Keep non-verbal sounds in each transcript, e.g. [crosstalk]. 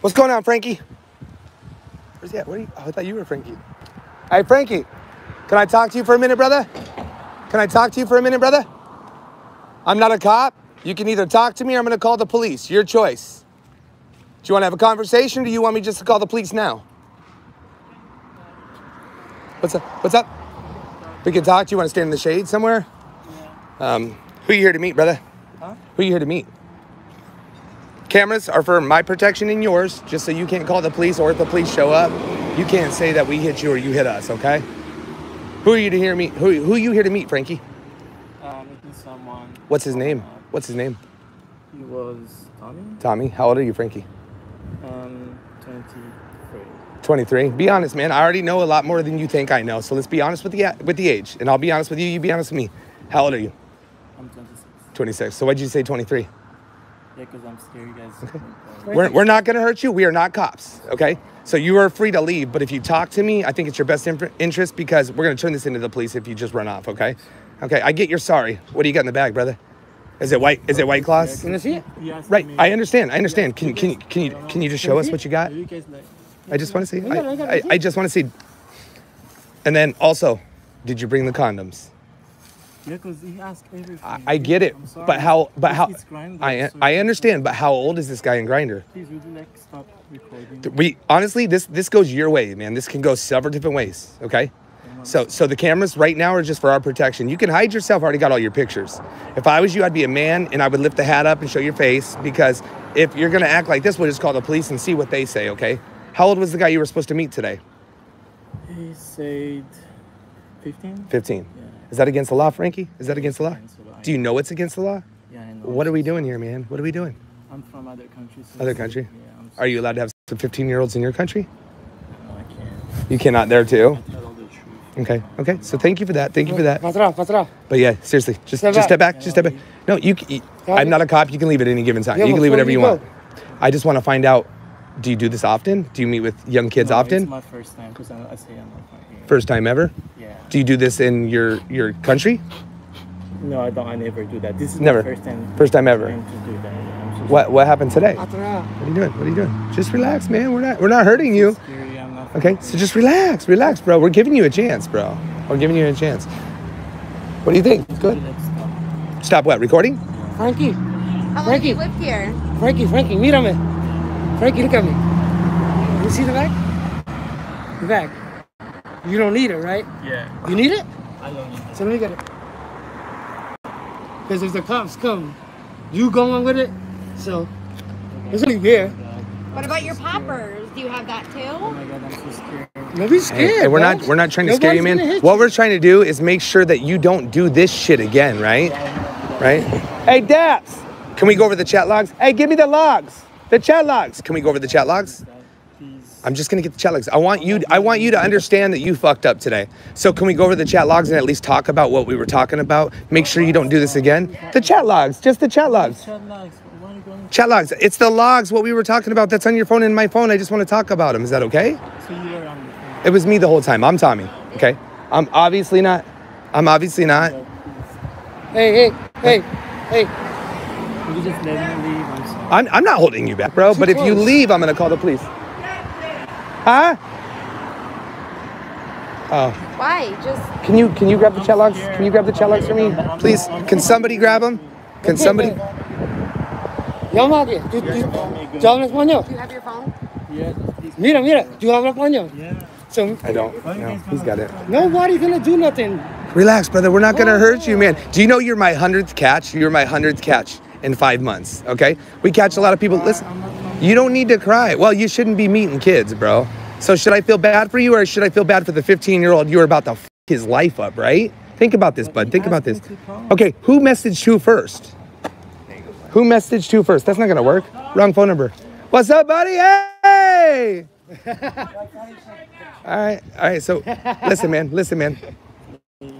What's going on, Frankie? Where's he at? Where are you? Oh, I thought you were Frankie. Hey, Frankie, can I talk to you for a minute, brother? Can I talk to you for a minute, brother? I'm not a cop. You can either talk to me or I'm gonna call the police. Your choice. Do you wanna have a conversation or do you want me just to call the police now? What's up? What's up? We can talk. Do you wanna stand in the shade somewhere? Um, who you here to meet, brother? Huh? Who you here to meet? Cameras are for my protection and yours, just so you can't call the police or if the police show up, you can't say that we hit you or you hit us, okay? Who are you to hear meet? Who who are you here to meet, Frankie? Uh, meeting someone. What's his name? Uh, What's his name? he was Tommy. Tommy. How old are you, Frankie? Um, 23. 23. Be honest, man. I already know a lot more than you think I know. So let's be honest with the with the age, and I'll be honest with you. You be honest with me. How old are you? I'm 26. 26. So why'd you say 23? Yeah, because I'm scared you guys. [laughs] We're, we're not gonna hurt you. We are not cops, okay? So you are free to leave, but if you talk to me, I think it's your best interest because we're gonna turn this into the police if you just run off, okay? Okay, I get you're sorry. What do you got in the bag, brother? Is it white? Is it white claws? Can I see it? he asked Right. I understand. I understand. Can can you can you can you just show us what you got? You guys like. I just want to see. I I I, I I, I just want to see. And then also, did you bring the condoms? Yeah, because he asked everything. I, I get it, but how? But how? how? is Grindr, I so I understand, but how old is this guy in Grindr? Please, would you like stop recording? We honestly, this this goes your way, man. This can go several different ways. Okay. So so the cameras right now are just for our protection. You can hide yourself. I already got all your pictures. If I was you, I'd be a man and I would lift the hat up and show your face because if you're gonna act like this, we'll just call the police and see what they say. Okay. How old was the guy you were supposed to meet today? He said 15. 15. Is that against the law, Frankie? Is that against the law? Against the law. Do you know it's against the law? Yeah, I know. What are we doing here, man? What are we doing? I'm from other countries. so Other country? Yeah, I'm. Are you allowed to have 15 year olds in your country? No, I can't. You cannot there too. Tell all the truth. Okay. Okay. So thank you for that. Thank you for that. Patra, patra. But yeah, seriously, just Step just step back. back. Just step back. No, you. I'm not a cop. You can leave at any given time. You can leave whatever you you want. I just want to find out. Do you do this often? Do you meet with young kids No, often? It's my first time because I, I say I'm not from here. First time ever? Yeah. Do you do this in your your country? No, I don't. I never do that. This is Never. my first time. First time ever. trying to do that. I'm What what happened today? What are you doing? What are you doing? Just relax, man. We're not we're not hurting you. not. Okay, so just relax, relax, bro. We're giving you a chance, bro. We're giving you a chance. What do you think? Good. Stop. Stop what? Recording? Frankie, How long have Frankie. you lived here? Frankie, Frankie, mírame. Frankie, look at me. You see the bag? The bag. You don't need it, right? Yeah. You need it? I don't need So let me get it. Because if the cops come, you going with it. So it's only here. What about your poppers? Do you have that too? Oh my god, I'm so scared. Don't be scared. hey, we're not we're not trying to scare you, man. gonna What we're trying to do is make sure that you don't do this shit again, right? Right? Hey, Daps, can we go over the chat logs? Hey, give me the logs. The chat logs. Can we go over the chat logs? I'm just gonna get the chat logs. I want you. I want you to understand that you fucked up today. So can we go over the chat logs and at least talk about what we were talking about? Make sure you don't do this again. The chat logs, just the chat logs. Chat logs. It's the logs. What we were talking about. That's on your phone and my phone. I just want to talk about them. Is that okay? It was me the whole time. I'm Tommy. Okay. I'm obviously not. I'm obviously not. Hey, hey, hey, hey. Could you just let me leave? I'm sorry. I'm, I'm not holding you back, bro. Too But if you leave, I'm gonna call the police. Huh? Oh. Why? Just Can you can you grab the chat logs? Can you grab the chat logs for me, please? Can somebody grab them? Can somebody? Llama aquí. ¿Tú, tú, ¿Tú hablas español? do you have your phone? Yeah, please. Mira, mira. ¿Tú hablas español? Yeah. So I don't. No, he's got it. nobody's gonna do nothing. Relax, brother. We're not gonna hurt you, man. Oh. Do you know you're my hundredth catch? You're my hundredth catch in five months. Okay. We catch a lot of people. Listen, you don't need to cry. Well, you shouldn't be meeting kids, bro. So should I feel bad for you, or should I feel bad for the 15 year old you were about to f- his life up? Right? Think about this, bud. Think about this. Okay, who messaged who first? Who messaged who first? That's not gonna work. Wrong phone number. What's up, buddy? Hey! [laughs] all right, all right. So, listen, man. Listen, man.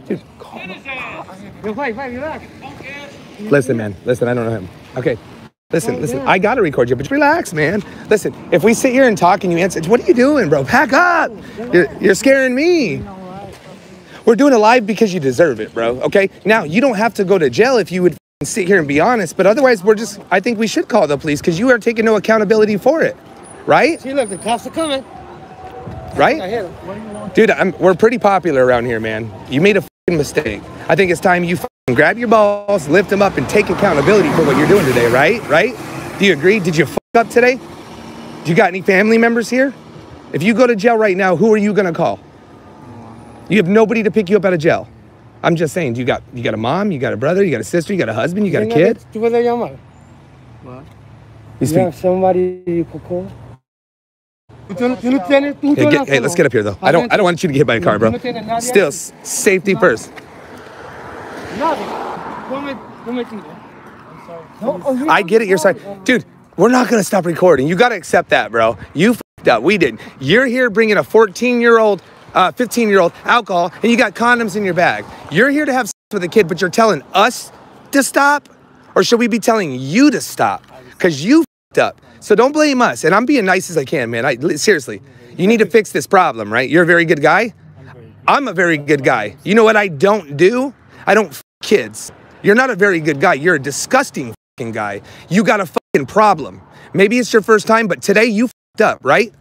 Dude, relax. Listen, man. Listen, I don't know him. Okay. Listen, oh, listen. I gotta record you, but relax, man. Listen, if we sit here and talk and you answer, what are you doing, bro? Pack up. You're, you're scaring me. We're doing it live because you deserve it, bro. Okay. Now you don't have to go to jail if you would sit here and be honest, but otherwise, we're just. I think we should call the police because you are taking no accountability for it. right? See, look, the cops are coming. Right? hit him. What do? Dude, I'm, we're pretty popular around here, man. You made a mistake. I think it's time you fucking grab your balls, lift them up, and take accountability for what you're doing today, right? Right? Do you agree? Did you fuck up today? Do you got any family members here? If you go to jail right now, who are you gonna call? You have nobody to pick you up out of jail. I'm just saying, do you got you got a mom, you got a brother, you got a sister, you got a husband, you got a kid. ¿Tú puedes llamar? What? You You have somebody you could call? Tú, tú no tienes, tú Hey, get, hey, let's get up here though. I don't I don't want you to get hit by a car, bro. Still, safety first. Nadie. Come, come aquí. No, oh, I get it. You're sorry, dude. We're not gonna stop recording. You gotta accept that, bro. You fed up. We didn't. You're here bringing a 14 year old, uh, 15 year old alcohol, and you got condoms in your bag. You're here to have sex with a kid, but you're telling us to stop, or should we be telling you to stop? Cause you fed up. So don't blame us. And I'm being nice as I can, man. I seriously. You need to fix this problem, right? You're a very good guy. I'm a very good guy. You know what I don't do? I don't f- kids. You're not a very good guy. You're a disgusting fucking guy. You got a fucking problem. Maybe it's your first time, but today you fucked up, right?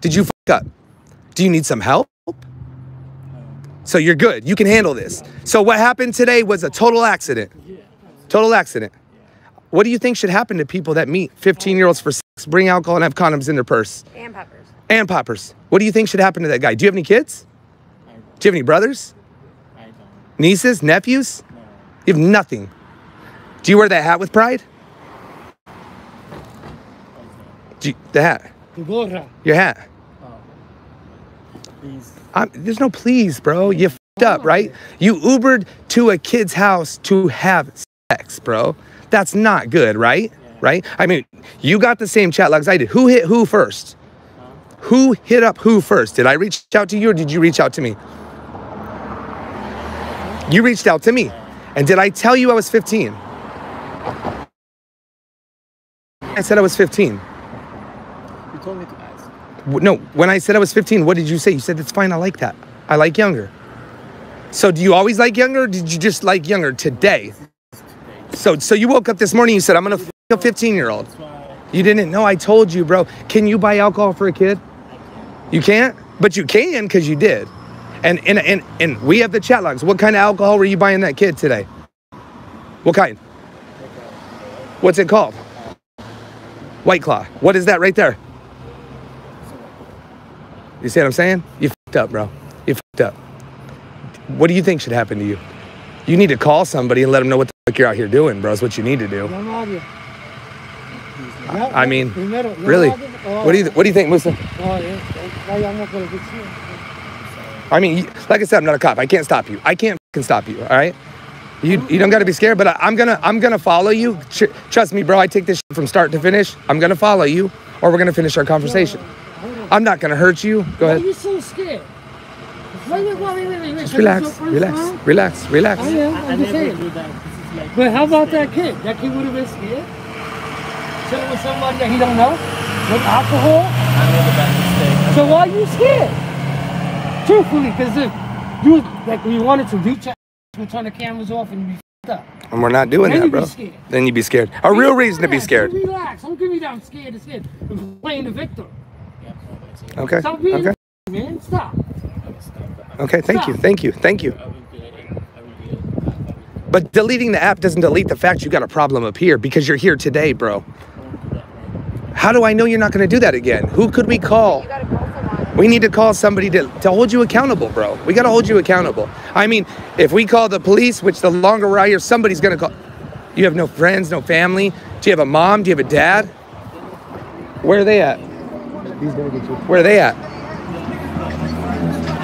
Did you fuck up? Do you need some help? So you're good. You can handle this. So what happened today was a total accident. Total accident. What do you think should happen to people that meet 15 year olds for sex, bring alcohol, and have condoms in their purse? And poppers. And poppers. What do you think should happen to that guy? Do you have any kids? Do you have any brothers? I don't. Nieces? Nephews? No. You have nothing. Do you wear that hat with pride? Do you, the hat. Tu gorra. Your hat. Please. I'm, there's no please, bro. You fed up, right? You Ubered to a kid's house to have sex, bro. That's not good, right? Right? I mean, you got the same chat logs I did. Who hit who first? Who hit up who first? Did I reach out to you or did you reach out to me? You reached out to me. And did I tell you I was 15? I said I was 15. You told me to ask. No, when I said I was 15, what did you say? You said it's fine. I like that. I like younger. So do you always like younger? Or did you just like younger today? So so you woke up this morning. You said I'm gonna f- a 15 year old. You didn't know. I told you, bro. Can you buy alcohol for a kid? You can't, but you can because you did. And and and and we have the chat logs. What kind of alcohol were you buying that kid today? What kind? What's it called? White Claw. What is that right there? You see what I'm saying? You fucked up, bro. You fucked up. What do you think should happen to you? You need to call somebody and let them know what the fuck you're out here doing, bro. Is what you need to do. Llama a alguien. I mean, Primero, llama a Really? What do you What do you think, Musa? Oh, yeah. La llamo por el vecino. I mean, like I said, I'm not a cop. I can't stop you. I can't stop you. All right. You, you don't got to be scared, but I, I'm gonna I'm gonna follow you. Tr- trust me, bro. I take this shit from start to finish. I'm gonna follow you, or we're gonna finish our conversation. I'm not gonna hurt you. Go Why are ahead. you so scared? Wait, wait, wait, wait, wait, wait. Just This relax, relax, relax, relax. I am. I, I I'm just saying. Do that. This is like. But how about that kid? That kid would have been scared. Sitting with somebody that he don't know with alcohol. I made a bad mistake. So why are you scared? Truthfully, because if you like we wanted to reach out, we'll turn the cameras off and you be f***ed up. And we're not doing Then that, you'd be bro. scared. Then you'd be scared. A real reason to be Relax, scared. Relax. Don't give me that I'm scared. It's scared. I'm playing the victim. Yeah, no, Okay. Stop being Okay. man. Stop. I will stop. I Okay. Thank you. Thank you. Thank you. will do it. I will do it. I will do it. But deleting the app doesn't delete the fact you got a problem up here because you're here today, bro. I won't do that, man. How do I know you're not gonna do that again? Who could we call? You gotta call someone. We need to call somebody to, to hold you accountable, bro. We gotta hold you accountable. I mean, if we call the police, which the longer we're out here, somebody's gonna call. You have no friends, no family. Do you have a mom? Do you have a dad? Where are they at? He's gonna get you. Where are they at?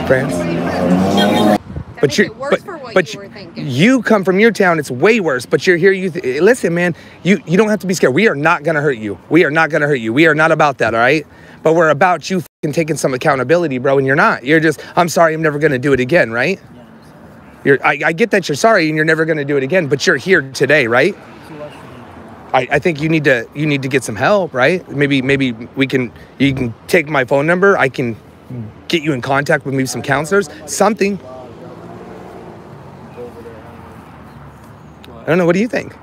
France. That But makes you, it worse but, for what but you were thinking. you come from your town. It's way worse. But you're here. You th- listen, man. You you don't have to be scared. We are not gonna hurt you. We are not gonna hurt you. We are not about that. All right. But we're about you taking some accountability, bro. And you're not. You're just. I'm sorry. I'm never gonna do it again. Right. You're. I, I get that you're sorry and you're never gonna do it again. But you're here today, right? I, I think you need to you need to get some help, right? Maybe maybe we can you can take my phone number. I can get you in contact with maybe some counselors. Something. Don't know. What do you think?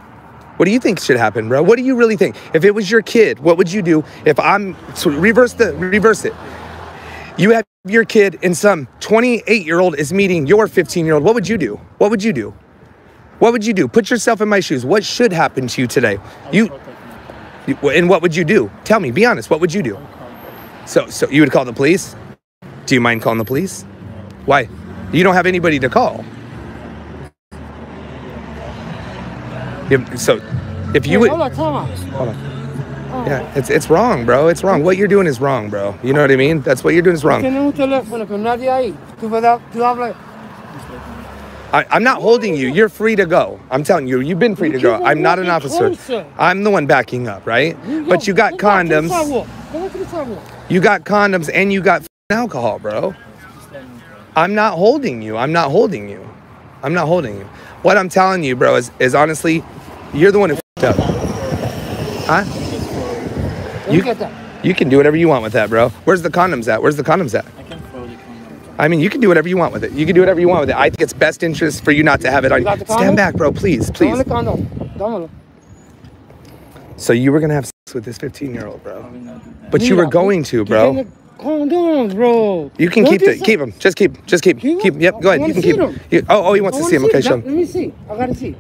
What do you think should happen, bro? What do you really think? If it was your kid, what would you do? If I'm so reverse the reverse it. You have your kid and some 28 year old is meeting your 15 year old. What would you do? What would you do? What would you do? Put yourself in my shoes. What should happen to you today? You, you and what would you do? Tell me. Be honest. What would you do? So, so you would call the police? Do you mind calling the police? Why? You don't have anybody to call. If- so, if you would, hold on, hold on. Oh. Yeah, it's it's wrong, bro. It's wrong. What you're doing is wrong, bro. You know what I mean? That's what you're doing is wrong. Tiene un teléfono con nadie ahí. Tú. Tú hablas. I, I'm not holding you. You're free to go. I'm telling you, you've been free to go. I'm not an officer. I'm the one backing up, right? But you got go back to the condoms. sidewalk. Go back to the sidewalk. You got condoms and you got alcohol, bro. I'm not holding you. I'm not holding you. I'm not holding you. What I'm telling you, bro, is, is honestly, you're the one who f***ed up. Huh? You- get that. You can do whatever you want with that, bro. Where's the condoms at? Where's the condoms at? I can throw the condom. I mean, you can do whatever you want with it. You can do whatever you want with it. I think it's best interest for you not to have it on You Stand back, bro, please, please. Dame el condom. Dámelo. So you were gonna have sex with this 15 year old, bro. I will not do that. But you were going to, bro. Tienes Condoms, bro. You can Don't keep the keep them. Just keep, just keep, Keep 'em? keep. Yep, go I ahead. You can keep. them. You, oh, oh, he wants I to wanna see him. Okay, show him. Let me see. I gotta see.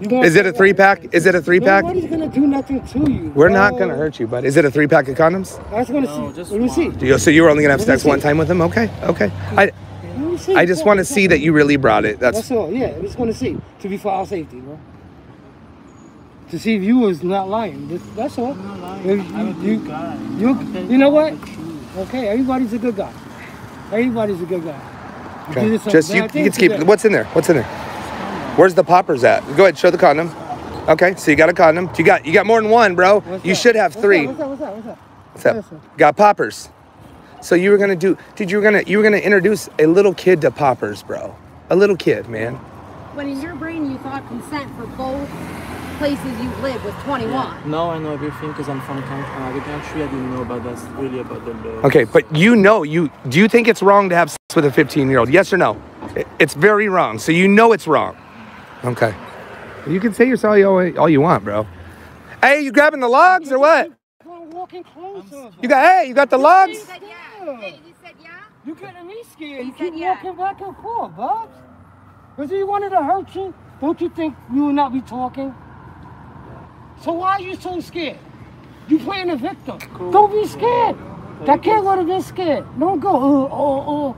You gonna- Is it a three pack? Is it a three pack? Nobody's gonna do nothing to you. We're not gonna hurt you, but is it a three pack of condoms? I just wanna No, see. just Let me see. you- So you were only gonna have Let sex one time with him? Okay, okay. I Let me see. I just want to see that you really brought it. That's That's all. Yeah, I just want to see to be for our safety, bro. To see if you was not lying. That's- That's all. I'm not lying. You, I'm a you, guy. you, you know what? The truth. Okay, everybody's a good guy. Everybody's a good guy. You okay. Just you, you can keep. today. What's in there? What's in there? Where's the poppers at? Go ahead, show the condom. Okay, so you got a condom. You got you got more than one, bro. What's you that? should have What's three. That? What's that? What's that? What's up? Yes, sir. Got poppers. So you were gonna do, dude. You were gonna you were gonna introduce a little kid to poppers, bro. A little kid, man. When in your brain you thought consent for both places you lived was 21. Now I know everything because I'm from country, another country. I didn't know about that. Really about the law. Okay, but you know you. Do you think it's wrong to have sex with a 15 year old? Yes or no? It's very wrong. So you know it's wrong. Okay. You can say yourself all, all you want, bro. Hey, you grabbing the logs or what? Walking closer. You got hey, you got the logs? You said yeah. Hey, you said yeah? You getting me scared. You He said keep yeah. walking back and forth, Bubs. Because he wanted to hurt you. Don't you think you will not be talking? So why are you so scared? You playing the victim. Don't be scared. That kid would have been scared. Don't go, oh, oh, oh.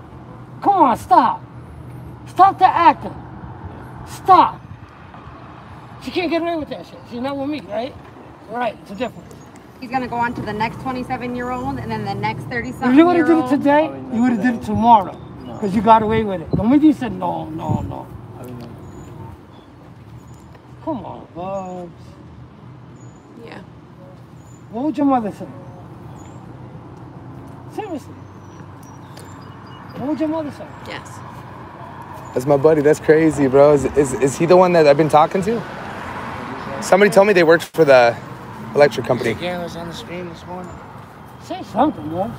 Come on, stop. Stop the acting. Stop. She can't get away with that shit. She's not with me, right? Right, it's a difference. He's gonna go on to the next 27 year old and then the next 30 If you would year have did it today, you would have did it tomorrow. Because you got away with it. But maybe you said, no, no, no. I will not. Come on, Bubs. Yeah. What would your mother say? Seriously. What would your mother say? Yes. That's my buddy. That's crazy, bro. Is, is, is he the one that I've been talking to? Somebody told me they worked for the electric company. Yeah, I was on the screen this morning. Say something, bro.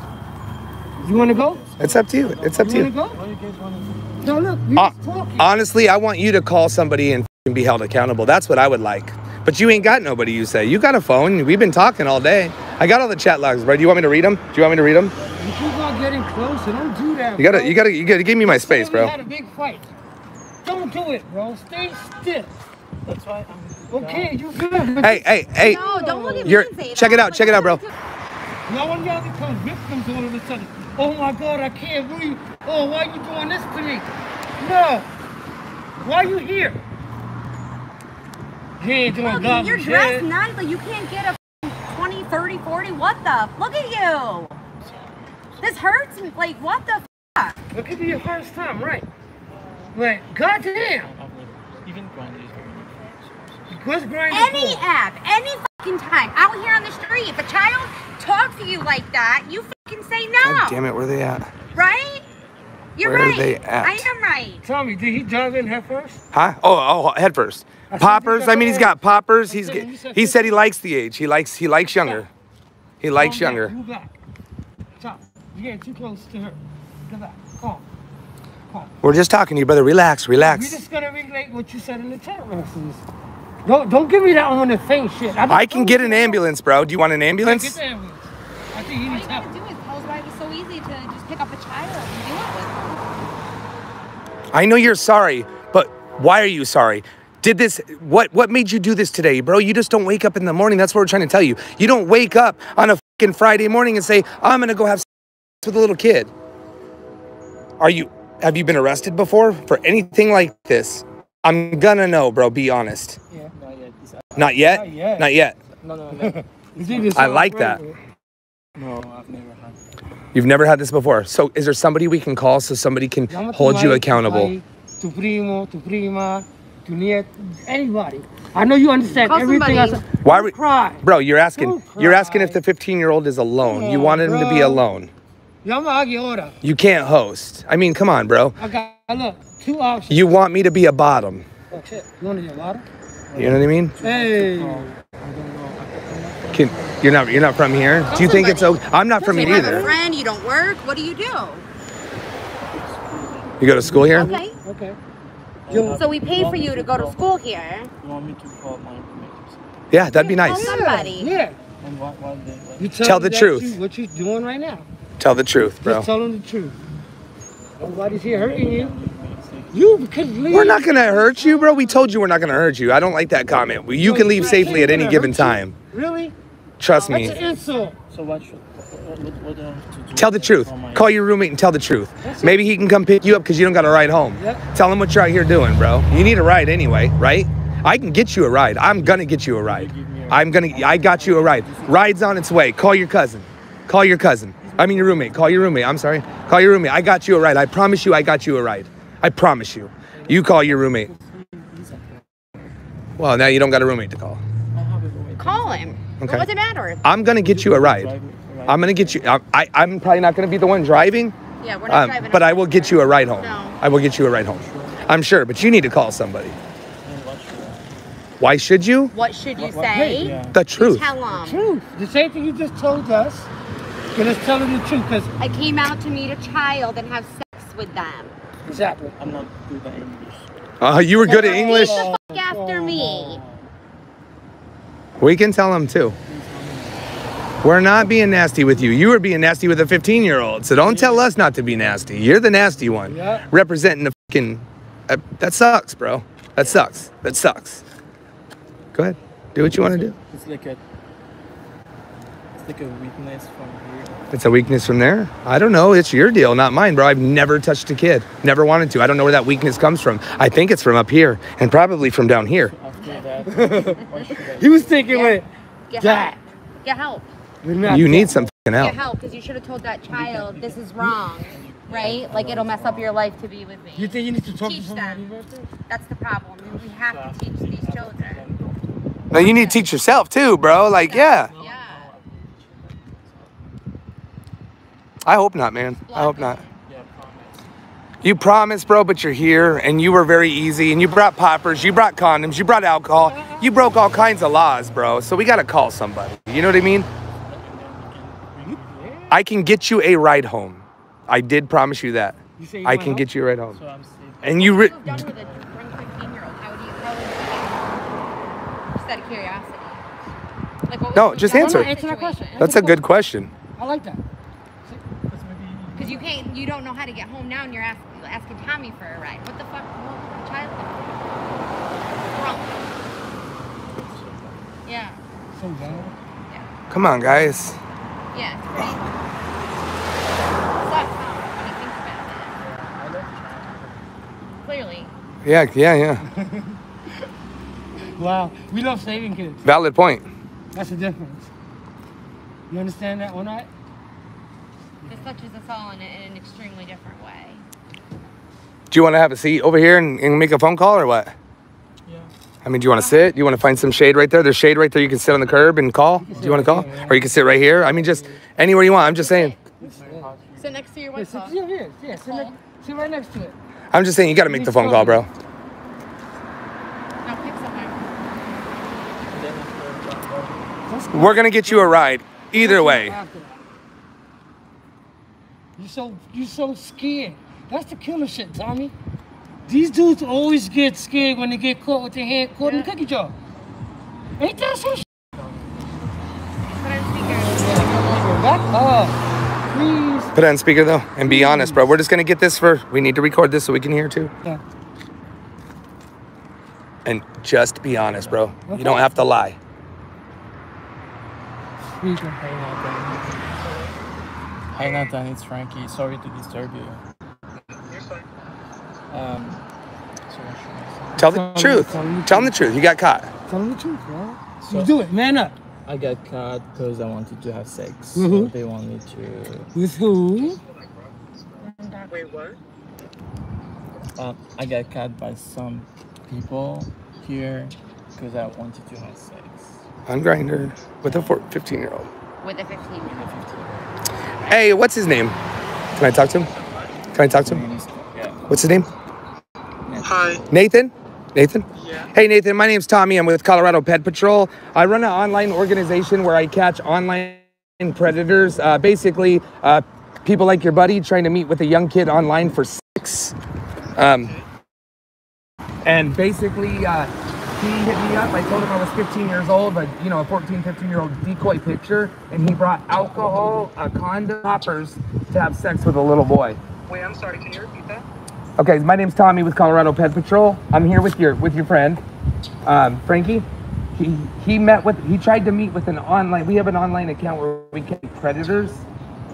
You want to go? It's up to you. It's up to You you. want to you want to go? No, look, you Uh, talking. honestly, I want you to call somebody and be held accountable. That's what I would like. But you ain't got nobody, you say. You got a phone. We've been talking all day. I got all the chat logs, bro. Do you want me to read them? Do you want me to read them? you keep on getting closer. Don't do that. You gotta, bro. you gotta, you gotta give me my space, bro. We bro. had a big fight. Don't do it, bro. Stay still. That's why I'm. Okay, you good. [laughs] Hey, hey, hey. No, don't look at me You're, and say check it out, check it out, bro. Now when y'all become victims all of a sudden, oh my God, I can't breathe. oh, why are you doing this to me? No. Why are you here? You ain't doing Look, garbage you're dressed shit. nice, but you can't get a f***ing 20, 30, 40. What the? Look at you. This hurts me. Like, what the fuck? It could be your first time, right? Like, goddamn. I've. Even grind is very different. What's grinding Any for? app, any fucking time, out here on the street, if a child talks to you like that, you fucking say no. God damn it, where they at? Right? You're Where are right. they at? I am right. Tell me, did he dive in head first? Huh? Oh, oh, oh head first. I Poppers. I mean, he's got poppers. He's said get- said he said he likes the age. He likes he likes younger. He likes Move younger. Back, move back. Stop. You're getting too close to her. Get back. Come on. Come on. We're just talking to you, brother. Relax, relax. We relax. just gonna relate what you said in the chat messages. Don't don't give me that on the face shit. I can get an ambulance, bro. Do you want an Get ambulance? the ambulance. I think he All you needs help. gotta do is tell us why it was so easy to just pick up a child and do it with them. I know you're sorry, but why are you sorry? Did this what what made you do this today, bro? You just don't wake up in the morning. That's what we're trying to tell you. You don't wake up on a fucking Friday morning and say, "I'm going to go have sex with a little kid." Are you have you been arrested before for anything like this? I'm going to know, bro. Be honest. Yeah. Not yet. Not yet? Not yet. Not yet. no, no, no. [laughs] I like that. no, I've never had. You've never had this before. So is there somebody we can call so somebody can Llama hold you accountable? Tu, mai, tu primo, tu prima, tu niet, anybody. I know you understand Call everything I somebody. said. Why Don't we- cry. Bro, you're asking you're asking if the 15-year-old is alone. Come You on, wanted him to be alone. Llama a alguien ahora. You can't host. I mean, come on, bro. I got, look, two options. You want me to be a bottom. Shit. You want to get water? You know what I mean? Hey. I don't know. I, I'm not Can, you're not you're not from here. Do you think it's okay? I'm not from here you here have a either. friend, you don't work. What do you do? You go to school here? Okay. Okay. So we pay for you to go to school here. You want me to call my roommates? Yeah, that'd be Call nice. Somebody. Yeah. And what, what they, what You Tell them the truth. You, what you're doing right now. Tell the truth, bro. Just tell them the truth. Nobody's here hurting you. You because leave. We're not gonna hurt you, bro. We told you we're not gonna hurt you. I don't like that comment. You can leave safely at any given time. Really? Trust That's me. an insult. So what should what, what, what do I have to do? Tell the truth. Call your roommate and tell the truth. That's. Maybe he can come pick you up because you don't got a ride home. Yep. Tell him what you're out here doing, bro. You need a ride anyway, right? I can get you a ride. I'm gonna get you a ride. I'm gonna. I got you a ride. Ride's on its way. Call your cousin. Call your cousin. I mean your roommate. Call your roommate. I'm sorry. Call your roommate. I got you a ride. I promise you. I got you a ride. I promise you. You call your roommate. Well, now you don't got a roommate to call. I have a roommate. Call him. Okay. What does it matter? I'm gonna get you a ride. Drive me around. I'm gonna get you. I, I, I'm probably not gonna be the one driving. Yeah, we're not Um, driving. but I will get you a ride home. No. I will get you a ride home. I'm sure, but you need to call somebody. And what should I- Why should you? What should you What- what- say? Yeah. The truth. Tell him. Truth. The same thing you just told us. You just telling the truth, because I came out to meet a child and have sex with them. exactly. I'm not good at English. Uh, you were good at English. Repeat the fuck after me. We can tell them too. We're not being nasty with you. You were being nasty with a 15 year old. So don't tell us not to be nasty. You're the nasty one. Yeah. Representing the fucking. Uh, that sucks, bro. That sucks. That sucks. Go ahead. Do what you want to do. It's like a it's like a weakness from here. It's a weakness from there. I don't know. It's your deal, not mine, bro. I've never touched a kid. Never wanted to. I don't know where that weakness comes from. I think it's from up here and probably from down here. After that, [laughs] what should I He was thinking Yeah. with Get that. help. Get help. You need some fucking Get help. help because you should have told that child this is wrong, right? Like it'll mess up your life to be with me. You think you need to talk Teach to somebody them. about this? That's the problem. We have to teach these children. No, you need to teach yourself too, bro. Like, yeah. Yeah. I hope not, man. I hope not. Yeah, promise. You promised, bro, but you're here and you were very easy and you brought poppers, you brought condoms, you brought alcohol. You broke all kinds of laws, bro. So we got to call somebody. You know what I mean? I can get you a ride home. I did promise you that. You you I can help? get you a ride home. So I'm. And you re- You've done with a drunk 15 year old. How would you, how would you, just out of curiosity. Like, what No, just answer. Answer that question. That's a good question. I like that. Because you can't, you don't know how to get home now, and you're asking, asking Tommy for a ride. What the fuck? What child? Drunk. Yeah, So bad. yeah, Come on, guys. yeah. It's pretty. [laughs] Sucks. When you think about I love China. it. Clearly. Yeah, yeah, yeah. [laughs] Wow. We love saving kids. Valid point. That's the difference. You understand that or not? This touches us all in, a, in an extremely different way. Do you want to have a seat over here and, and make a phone call or what? Yeah. I mean, do you want to sit? Do you want to find some shade right there? There's shade right there. You can sit on the curb and call. Do you want to call? Or you can sit right here. I mean, just anywhere you want. I'm just saying. Sit next to your Yeah, wife. sit, yeah, yeah, yeah. Sit, next, sit right next to it. I'm just saying you got to make the phone call, bro. Now pick somewhere. Then after that, Let's go. We're gonna get you a ride. Either way. After that. You so you so scared. That's the killer shit, Tommy. These dudes always get scared when they get caught with their hand caught in the cookie jar. Ain't that some shit? Put on speaker. Back up. Please. Put it on speaker though, and be honest, bro. We're just gonna get this for. We need to record this so we can hear too. Yeah. And just be honest, bro. You don't have to lie. Speaker. Hey Nathan. It's Frankie. Sorry to disturb you. Um, so what should Tell the Tell me- truth. tell me the Tell them the truth. You got caught. Tell them the truth, bro. So- you do it. Man up. I got caught because I wanted to have sex. So Mhm. they want me to. With who? Wait, Uh, I got caught by some people here because I wanted to have sex. On Grindr with a 15 year old. With a 15. with a 15. Hey, what's his name? Can I talk to him? Can I talk to him? What's his name? Hi. Nathan? Nathan? Yeah. Hey, Nathan, my name's Tommy. I'm with Colorado Ped Patrol. I run an online organization where I catch online predators. Uh, basically, uh, people like your buddy trying to meet with a young kid online for sex. Um, and basically, uh, he hit me up. I told him I was 15 years old, but you know, a 14, 15 year old decoy picture, and he brought alcohol, uh, condom poppers to have sex with a little boy. Wait, I'm sorry. Can you repeat that? Okay, my name's Tommy with Colorado Ped Patrol. I'm here with your with your friend, um, Frankie. He he met with he tried to meet with an online. We have an online account where we catch predators.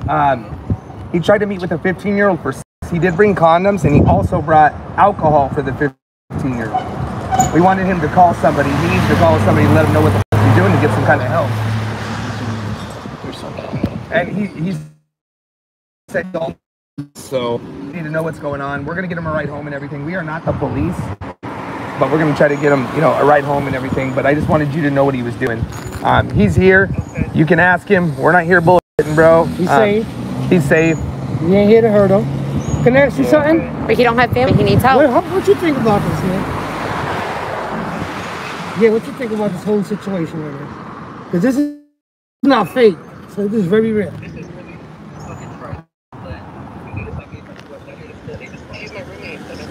Um, he tried to meet with a 15 year old for. sex. He did bring condoms, and he also brought alcohol for the 15 year old. We wanted him to call somebody. He needs to call somebody and let him know what the fuck he's doing to get some kind of help. Or something. And he he's said don't. So we need to know what's going on. We're gonna get him a ride home and everything. We are not the police, but we're gonna try to get him, you know, a ride home and everything. But I just wanted you to know what he was doing. Um, he's here. You can ask him. We're not here bullshitting, bro. He's Um, safe. He's safe. You ain't here to hurt him. Can I ask you something? But he don't have family. He needs help. What, how, what you think about this, man? Yeah, what you think about this whole situation right here? Because this is not fake. So this is very real. This is really fucking fried. But you need to He's my roommate. but I'm-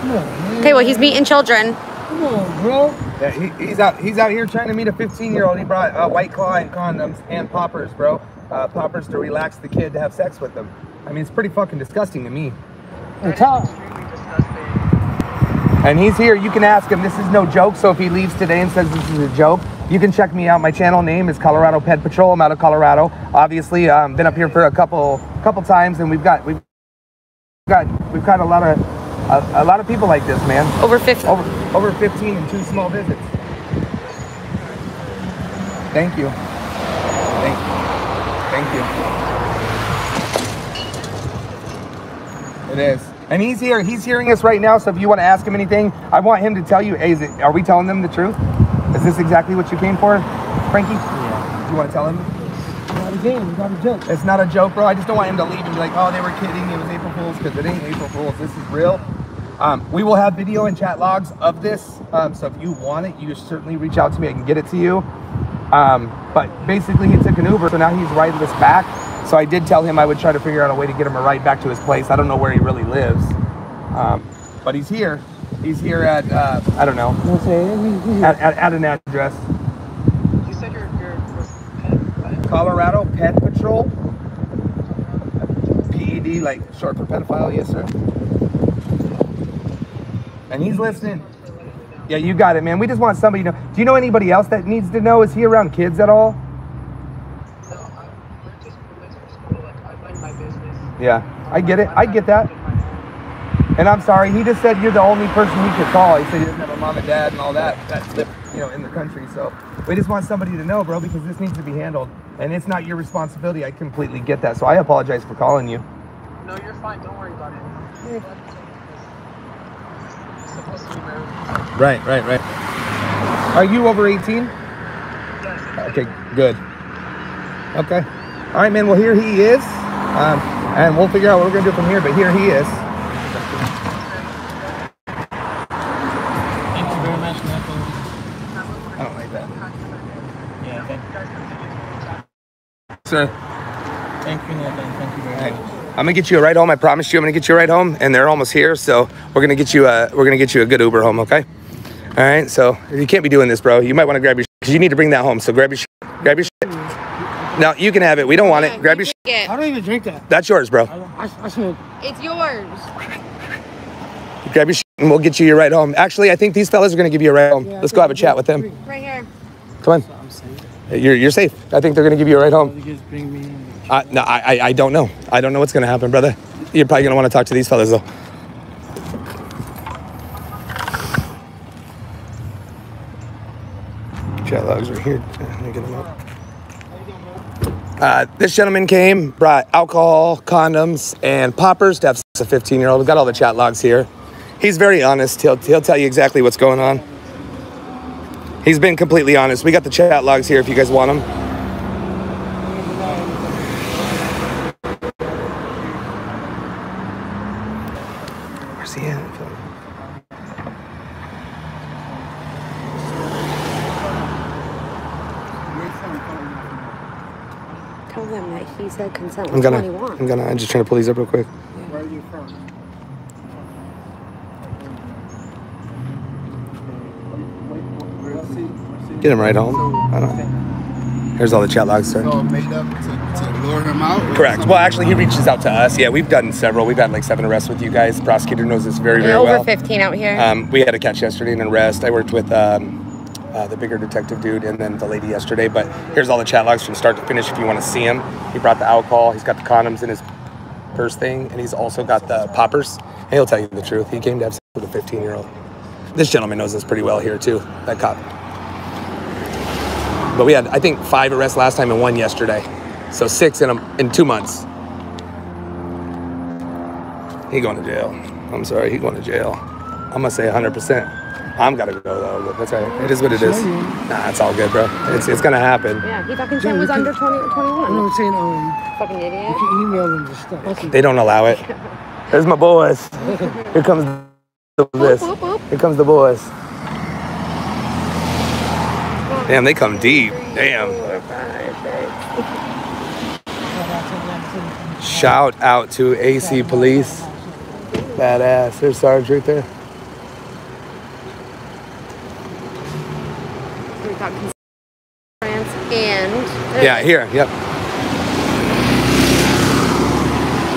Come on, man. Okay, well, he's meeting children. Come on, bro. Yeah, he, he's out. He's out here trying to meet a 15 year old. He brought uh, White Claw and condoms and poppers, bro. Uh, poppers to relax the kid to have sex with them. I mean, it's pretty fucking disgusting to me. And tell, Extremely disgusting. And he's here. You can ask him. This is no joke. So if he leaves today and says this is a joke, you can check me out. My channel name is Colorado Ped Patrol. I'm out of Colorado. Obviously, um, been up here for a couple couple times, and we've got we've got we've got a lot of a, a lot of people like this, man. Over 50. Over over 15 in two small visits. Thank you. Thank you. Thank you. It is. And he's here. He's hearing us right now. So if you want to ask him anything, I want him to tell you, hey, is it, are we telling them the truth? Is this exactly what you came for, Frankie? Yeah. Do you want to tell him? a not a joke. It's not a joke, bro. I just don't want him to leave and be like, oh, they were kidding. It was April Fool's because it ain't April Fool's. This is real. Um, we will have video and chat logs of this. Um, so if you want it, you certainly reach out to me. I can get it to you. Um, but basically, he took an Uber, so now he's riding this back. So I did tell him I would try to figure out a way to get him a ride back to his place. I don't know where he really lives, um, but he's here. He's here at uh, I don't know You know what I'm saying? He- he- at, at, at an address. You said you're you're Colorado Pet Patrol. PED, like short for pedophile, yes, sir. And he's listening. Yeah, you got it, man. We just want somebody to know. Do you know anybody else that needs to know? Is he around kids at all? No, I, we're just roommates from school. Like I mind my business. Yeah, I get it. I get that. And I'm sorry, he just said you're the only person he could call. He said he doesn't have a mom and dad and all that that live, you know, in the country. So we just want somebody to know, bro, because this needs to be handled, and it's not your responsibility. I completely get that. So I apologize for calling you. No, you're fine. Don't worry about it. It's supposed to be my room. Right, right, right. Are you over 18? Yes. Okay, good. Okay. All right, man. Well, here he is, um, and we'll figure out what we're gonna do from here. But here he is. Thank you very much, Michael. I don't like that, Yeah, thank, sir. thank you, Nathan. Thank you very much. I'm gonna get you a ride home. I promise you, I'm gonna get you a ride home, and they're almost here. So we're gonna get you a we're gonna get you a good Uber home. Okay. All right, so you can't be doing this, bro. You might want to grab your because you need to bring that home. So grab your shit. Grab your shit. No, you can have it. We don't want it. Grab your shit. It. I don't even drink that. That's yours, bro. I, I smoke. It's yours. Grab your shit and we'll get you your ride home. Actually, I think these fellas are gonna give you a ride home. Let's go have a chat with them. Right here. Come on. You're, you're safe. I think they're gonna give you a ride home. You just bring me. I, no, I, I- I don't know. I don't know what's gonna happen, brother. You're probably gonna want to talk to these fellas though. Chat logs are here. Let me get them up. Uh, this gentleman came, brought alcohol, condoms, and poppers to have sex with a 15 year old. We've got all the chat logs here. He's very honest. He'll, he'll tell you exactly what's going on. He's been completely honest. We got the chat logs here if you guys want them. Where's he at? Tell them that he said consent I'm gonna, 21. I'm gonna, I'm just trying to pull these up real quick. Where are you from? Get him right home. I don't. Here's all the chat logs, sir. all made up to, to lure him out? Correct. Well, actually, he reaches out to us. Yeah, we've done several. We've had like seven arrests with you guys. Prosecutor knows this very, very You're over well. 15 out here. Um, we had a catch yesterday and an arrest. I worked with um, uh, the bigger detective dude and then the lady yesterday. But here's all the chat logs from start to finish if you want to see him. He brought the alcohol. He's got the condoms in his purse thing, and he's also got the poppers. And he'll tell you the truth. He came to have sex with a 15 year old. This gentleman knows this pretty well here too. That cop. But we had, I think, five arrests last time and one yesterday. So six in a, in two months. He going to jail. I'm sorry, he going to jail. I'm gonna say 100%. I'm gotta go though. But that's right. It is what it is. Nah, it's all good, bro. It's it's gonna happen. yeah, he fucking said was under 20, I'm not saying um, Fucking you idiot. can email them the stuff. They don't allow it. There's my boys. [laughs] Here comes the this. Whoop, whoop. Here comes the boys. Damn, they come deep. Damn. Shout out to AC Police. Badass. There's Sarge right there. We got consent France and. Yeah, here. Yep.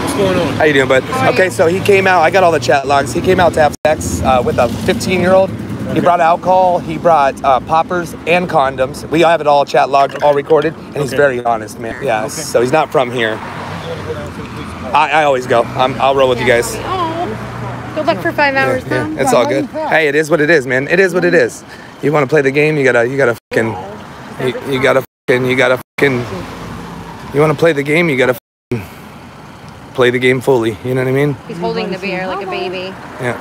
What's going on? How you doing, bud? are Okay, you? so he came out. I got all the chat logs. He came out to have sex uh, with a 15-year-old. He brought alcohol. He brought uh, poppers and condoms. We all have it all chat logged, all recorded, and he's very honest, man. Yeah. So he's not from here. I, I always go. I'm, I'll roll with you guys. Oh, good luck for five hours, Yeah, though. it's all good. Hey, it is what it is, man. It is what it is. You want to play the game? You gotta, you gotta fucking, you, you gotta fucking, you gotta fucking. You want to play the game? You gotta fucking play the game fully. You know what I mean? He's holding the beer like a baby. Yeah.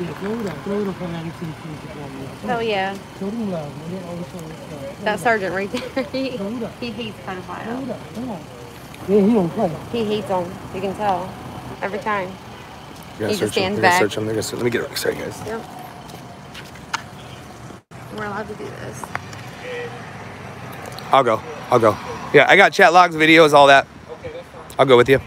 Yeah, throw it up. Throw it up on anything. please. Hell yeah. Throw them love. man. They always throw it up. That sergeant right there. [laughs] He, Throw up. he hates Throw pedophiles. it up. Come on. Yeah, he don't play. He hates them. You can tell. Every time. You're He gonna just search them. stands They're gonna back. search them. They're gonna search. Let me get it. Sorry, guys. Yep. We're allowed to do this. I'll go. I'll go. Yeah, I got chat logs, videos, all that. Okay, I'll go with you.